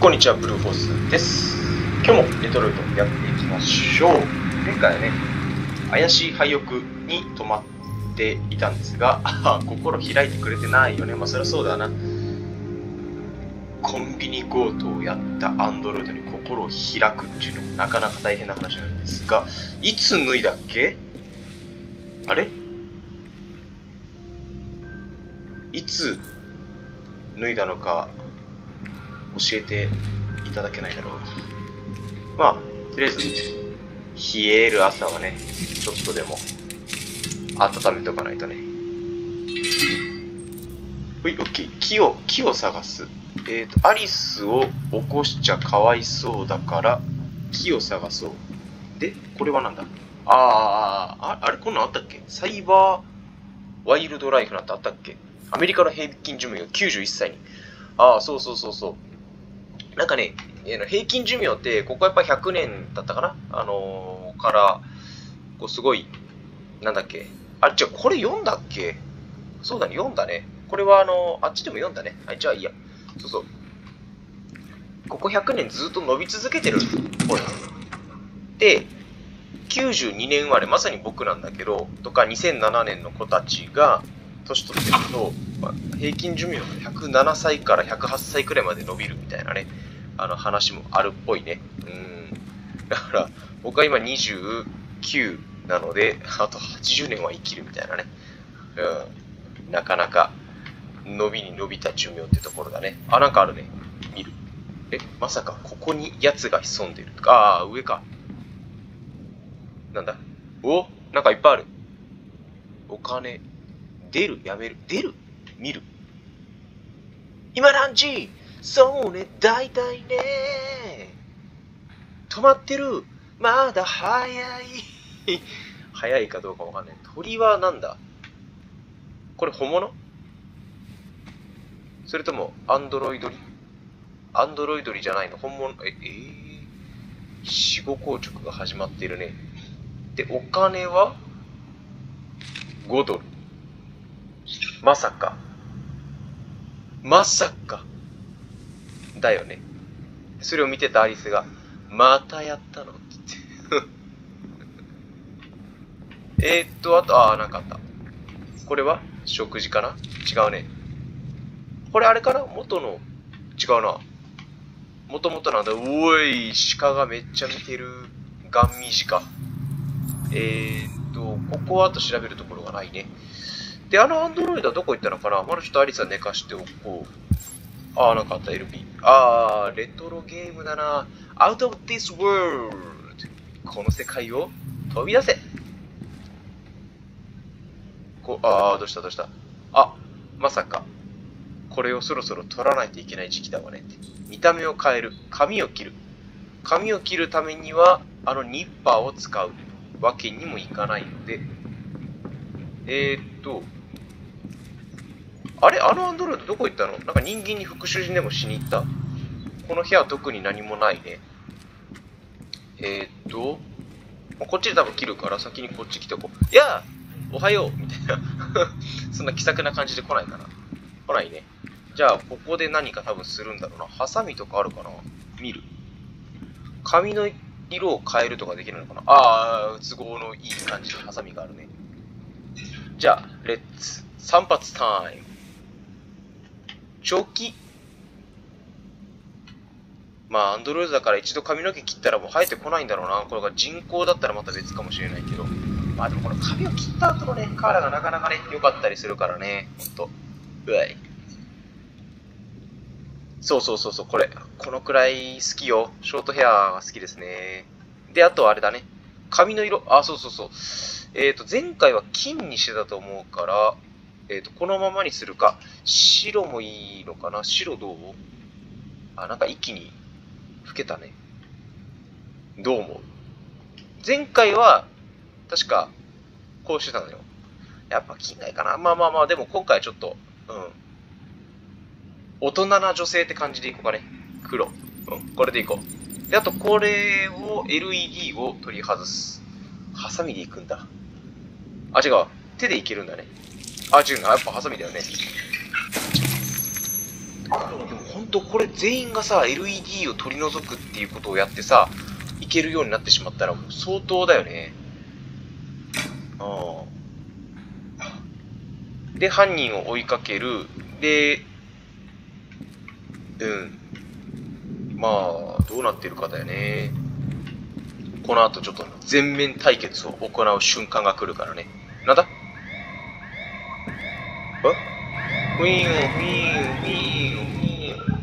こんにちは、ブルーフォースです。今日もレトロイトやっていきましょう。前回はね、怪しい廃屋に泊まっていたんですが、あ心開いてくれてないよね。まあ、そりゃそうだな。コンビニ強盗をやったアンドロイドに心を開くっていうのもなかなか大変な話なんですが、いつ脱いだっけ？あれ？いつ脱いだのか教えていただけないだろう。まあとりあえず冷える朝はねちょっとでも温めとかないとね。ほい木木を木を探す。えっ、とアリスを起こしちゃかわいそうだから木を探そう。でこれはなんだ？あーああれこんなんあったっけ？サイバーワイルドライフなんてあったっけ？アメリカの平均寿命が91歳に。ああそうそうそうそう。なんかね、えー平均寿命って、ここやっぱ100年だったかな？あのーから、こうすごい、なんだっけ？あれ、じゃあこれ読んだっけ？そうだね、読んだね。これはあのーあっちでも読んだね。はい、じゃあいいや。そうそう。ここ100年ずっと伸び続けてるっぽいの。で、92年生まれ、まさに僕なんだけど、とか2007年の子たちが、年取ってると、まあ平均寿命が107歳から108歳くらいまで伸びるみたいなね、あの話もあるっぽいね。うん。だから、僕は今29なので、あと80年は生きるみたいなね。うん。なかなか、伸びに伸びた寿命ってところだね。あ、なんかあるね。見る。え、まさかここに奴が潜んでるか、ああ、上か。なんだ。お？なんかいっぱいある。お金。出るやめる。出る？見る。今何時？そうね、大体ね。止まってる。まだ早い。早いかどうかわかんない。鳥はなんだ？これ本物？それともアンドロイドリ？アンドロイドリじゃないの？本物？え、えー、死後硬直が始まっているね。で、お金は？5ドル。まさか。まさか。だよね。それを見てたアリスが、またやったのって言って。えっと、あと、ああ、なかった。これは？食事かな？違うね。これあれかな？元の、違うな。もともとなんだ。おい、鹿がめっちゃ見てる。ガンミジか。えーっと、ここはあと調べるところがないね。で、あのアンドロイドはどこ行ったのかな？まだちょっとアリスは寝かしておこう。ああ、なんかあった LP。ああ、レトロゲームだな。Out of this world! この世界を飛び出せこああ、どうしたどうした？あ、まさか。これをそろそろ取らないといけない時期だわねって。見た目を変える。髪を切る。髪を切るためには、あのニッパーを使うわけにもいかないので、えー、っと、あれあのアンドロイドどこ行ったの？なんか人間に復讐でもしに行った？この部屋は特に何もないね。えー、っと、こっちで多分切るから先にこっち来てこう。いやおはようみたいな。そんな気さくな感じで来ないかな。来ないね。じゃあ、ここで何か多分するんだろうな。ハサミとかあるかな？見る。髪の色を変えるとかできるのかな？ああ、都合のいい感じのハサミがあるね。じゃあ、レッツ、散髪タイム。チョキ。まあ、アンドロイドだから一度髪の毛切ったらもう生えてこないんだろうな。これが人工だったらまた別かもしれないけど。まあでもこの髪を切った後のね、カーラがなかなかね、良かったりするからね。ほんと。うわい。そうそうそうそう、これ。このくらい好きよ。ショートヘアが好きですね。で、あとあれだね。髪の色。あ、そうそうそう。えっ、と、前回は金にしてたと思うから、えっ、と、このままにするか。白もいいのかな？白どう？あ、なんか一気に老けたね。どう思う？前回は、確か、こうしてたのよ。やっぱ金がいいかな。まあまあまあ、でも今回ちょっと、うん。大人な女性って感じでいこうかね。黒。うん、これでいこう。で、あと、これを、LED を取り外す。ハサミでいくんだ。あ、違う。手でいけるんだね。あ、違うな。やっぱハサミだよね。でも本とこれ全員がさ LED を取り除くっていうことをやってさいけるようになってしまったらもう相当だよね。ああ。で犯人を追いかける。でうん。まあどうなってるかだよね。この後ちょっと全面対決を行う瞬間が来るからね。なんだ？あふいふい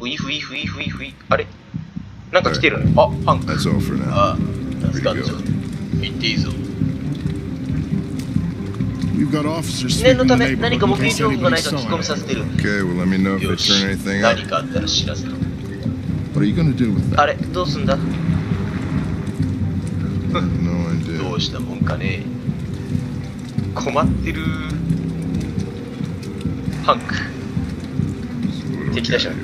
ふいふいふいふいふいふいあれ？なんか来てるの、はい、あファンク。あっスタート行っていいぞ。念のため何か目撃情報がないか聞き込みさせてる。Okay, well, let me know if よし、何かあったら知らせろ。What are you gonna do with that? あれ、どうすんだ？どうしたもんかね。困ってる。ー。パンク。敵だし here?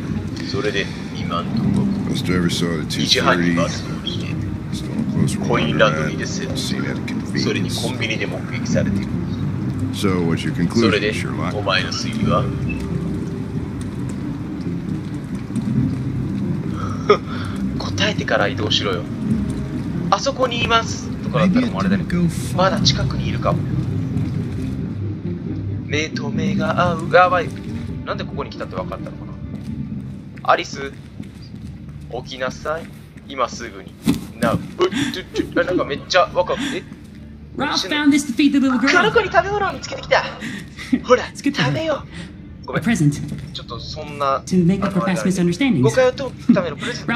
それで今んとこ the 2時半に 230. バスをして、Still close コインランドリー.ですそれにコ.ンビニで目撃されている。So, what's your それ conclusion, で?お前の推理は？答えてから移動しろよ。あそこにいますとかだったらもうあれだね。まだ近くにいるかも。目と目が合う。がわいなんでここに来たって分かったのかな？アリス？起きなさい。今すぐに。なんかめっちゃわかフ found this ほら食べよう。ごめん。ちょっとそんな誤めのプレゼント。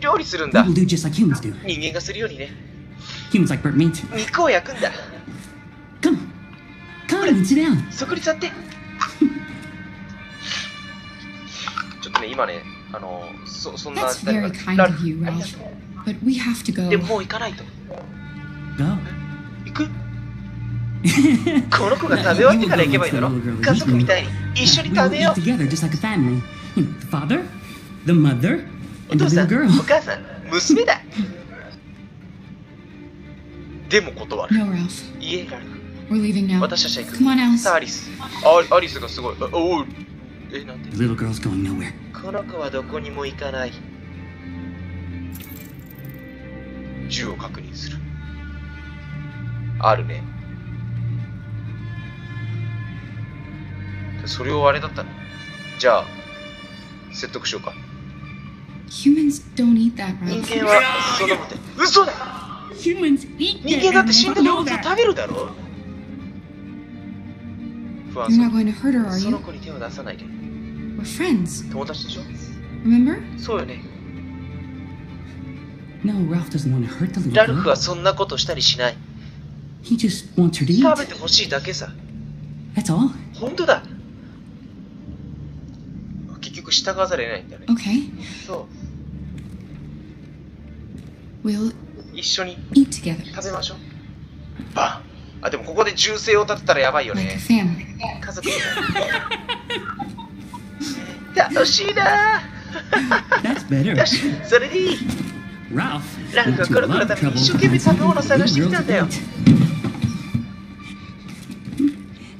料理するんだ、人間がするようにね。肉を焼くんだ。ら道だって。ちょっとね今ねあのそ,そんな時代がなる。でももう行かないと。行く？この子が食べ終わてから行けばいいだろ。家族みたいに一緒に食べよう、お父さんお母さん娘だ。でも断る。言えられ Little girl's going nowhere. このはどこにも行かない。銃を確認する。あるね。それをあれだったじゃあ、説得しようか。人間は。人間だって死んだ動物を食べるだろう。不安 You're そ not going to hurt her, う are その you? 子に手を出さないで We're friends. 友達でしょ Remember? そうよね No, Ralph doesn't want to hurt the ラ little ルフは girl. そんなことしたりしない He just wants her to 食べ eat. てほしいだけさ That's all. 本当だ結局従わざるを得ないんだね Okay. そ We'll う一緒に eat together. 食べましょうバンあでもここで銃声を立てたらやばいよね。家族。楽しいな。よし、それでいい。ラフがコロコロだっ一生懸命食べ物探してきたんだよ。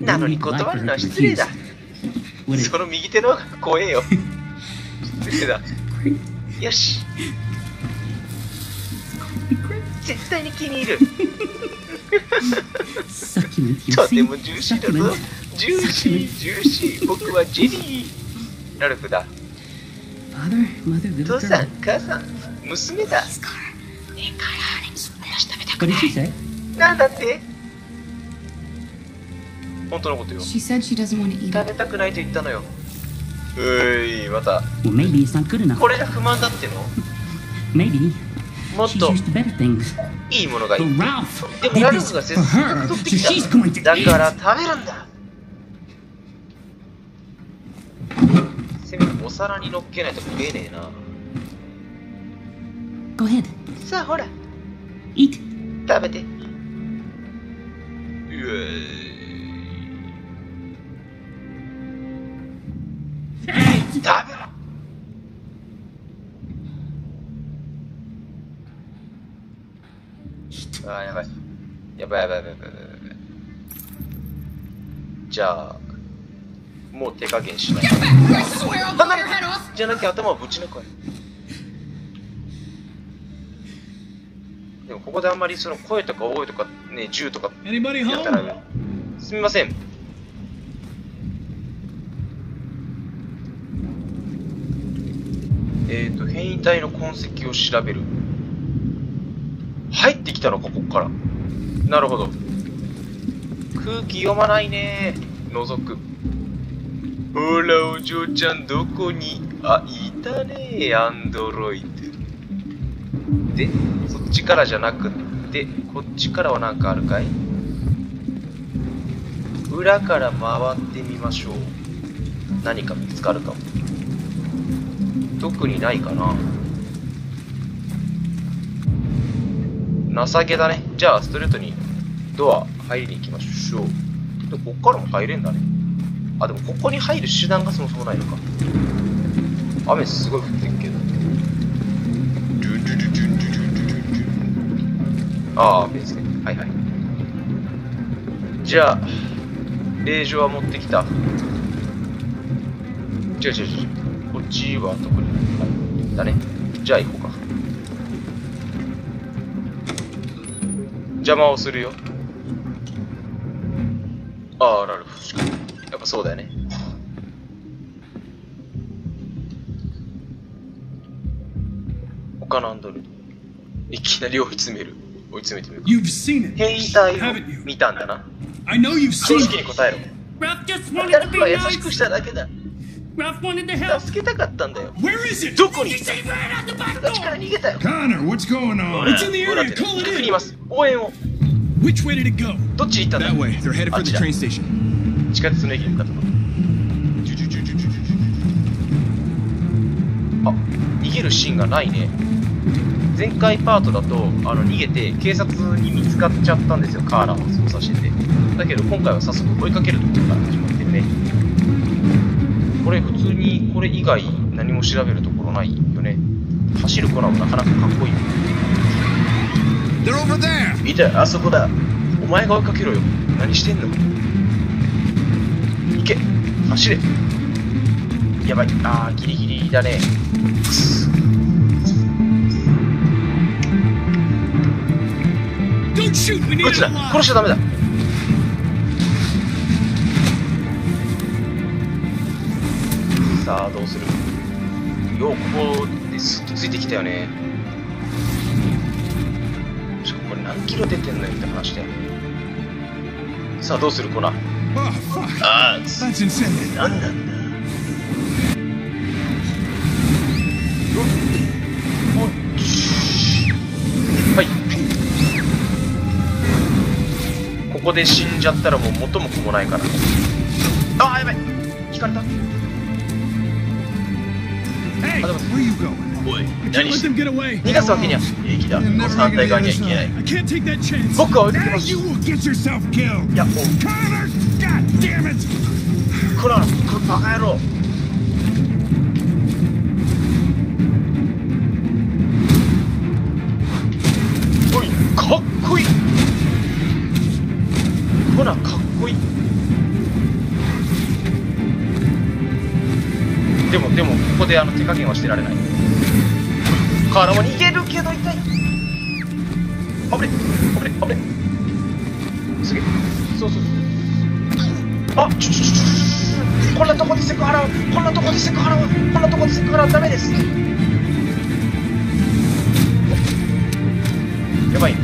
なのに断るのは失礼だ。その右手の方が怖えよ。失礼だ。よし。絶対に気に入る。さっきのとてもジューシーだぞジューシージューシー僕はジェリーナルフだ。父さん母さん娘だ。これ何だって？本当のことよ。She said she doesn't want to eat 食べたくないと言ったのよ。ういまた。well, maybe it's not good enough. これが不満だっての？maybe もっといいものがいい。でもラルフが接続してきただから食べるんだ。お皿に乗っけないと食えねえな。Go んさあほら。食べて。Yeah. ばいやばいやばいやばいやばい。じゃあもう手加減しない.じゃなきゃ頭をぶち抜くわよでもここであんまりその声とか大声とかね銃とかやったら?すみません。えっ、ー、と変異体の痕跡を調べる。入ってきたのかここからなるほど。空気読まないね。覗くほらお嬢ちゃんどこに？あいたねアンドロイド。でそっちからじゃなくってこっちからは何かあるかい？裏から回ってみましょう。何か見つかるかも。特にないかな。情けだね。じゃあストレートにドア入りに行きましょう。でこっからも入れんだね。あでもここに入る手段がそもそもないのか。雨すごい降ってんけど。ああ別に。はいはい。じゃあ令状は持ってきた。違う違う違う。こっちは特に。だね。じゃあ行こうか。邪魔をするよああなるほどやっぱそうだよね他のアンドロイドいきなり追い詰める追い詰めてみる You've seen it, 変異体を?見たんだな I know you've 正直に.答えろ誰か優しく.しただけだ助けたかったんだよ。どこに行っちから逃げたよ。カーナー、何が起こるのどっちに行ったどっちに行ったんだ？地下鉄の駅に行ったあ、逃げるシーンがないね。前回パートだと、あの、逃げて、警察に見つかっちゃったんですよ、カーラーを操作してて。だけど、今回は早速追いかけるってことにな。これ普通にこれ以外何も調べるところないよね。走るコナンもなかなかかっこいい。They're over there! 見てあそこだ。お前が追いかけろよ。何してんの？行け。走れ。やばい。あーギリギリだね。くす Don't shoot. We こっちだ.殺しちゃダメださあどうする？ようここですっとついてきたよね。しかもこれ何キロ出てんのよって話だよ。さあどうするコナン？Oh. あーつ That's insane. 何なんだ？はい。ここで死んじゃったらもう元も子もないから。あーやばい。引かれた逃がすわけには平気だ。反対側には行けない。僕は撃ってきます。いや、もう。でもでもここであの手加減はしてられない。カラも逃げるけど痛い。あぶねあぶねあぶねすげえ。そうそうそうあちょちょちょちょこんなとこでセクハラこんなとこでセクハラはこんなとこでセクハラはダメですやばい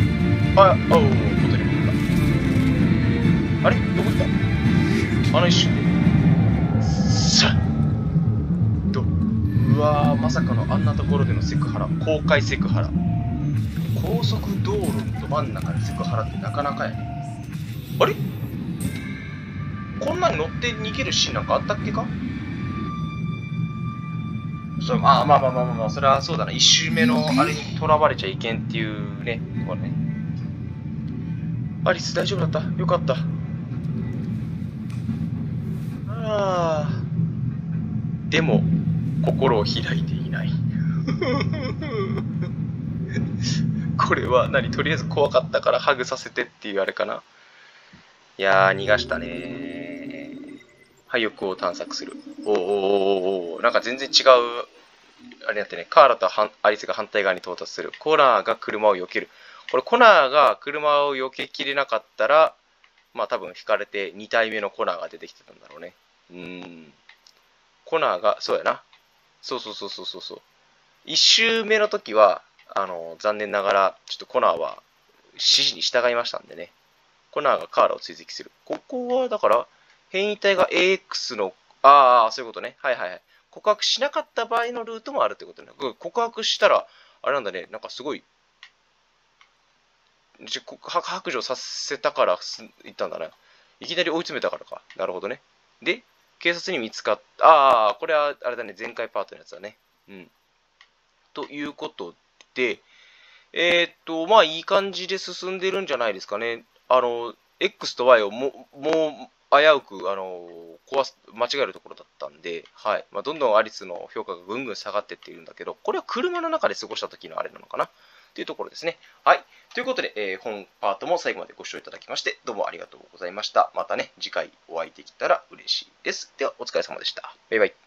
あおう元に戻ったあれどこ行ったあの一瞬でうわーまさかのあんなところでのセクハラ公開セクハラ高速道路のど真ん中でセクハラってなかなかやねあれ？こんなに乗って逃げるシーンなんかあったっけか？そうまあまあまあまあまあ、まあ、それはそうだな。一周目のあれにとらわれちゃいけんっていうね。これね。アリス大丈夫だった？よかった。ああ。でも、心を開いていない。これは何？とりあえず怖かったからハグさせてっていうあれかな。いやー、逃がしたね廃屋を探索する。おーおーおーおおなんか全然違う、あれだってね、カーラとアリスが反対側に到達する。コナーが車を避ける。これコナーが車を避けきれなかったら、まあ多分引かれて2体目のコナーが出てきてたんだろうね。うん。コナーが、そうやな。そうそうそうそうそうそう。1周目の時は、あの、残念ながら、ちょっとコナーは指示に従いましたんでね。コナーがカーラを追跡する。ここは、だから、変異体が AX の、ああ、そういうことね。はいはいはい。告白しなかった場合のルートもあるってことね。告白したら、あれなんだね、なんかすごい、白状させたからす言ったんだな。いきなり追い詰めたからか。なるほどね。で、警察に見つかった。ああ、これはあれだね、前回パートのやつだね。うん。ということで、えーっと、まあいい感じで進んでるんじゃないですかね。あの、X と Y をももう危うく、あの、壊す、間違えるところだったんで、はい。まあ、どんどんアリスの評価がぐんぐん下がってっているんだけど、これは車の中で過ごした時のあれなのかなっていうところですね。はい。ということで、えー本パートも最後までご視聴いただきまして、どうもありがとうございました。またね、次回お会いできたら嬉しいです。では、お疲れ様でした。バイバイ。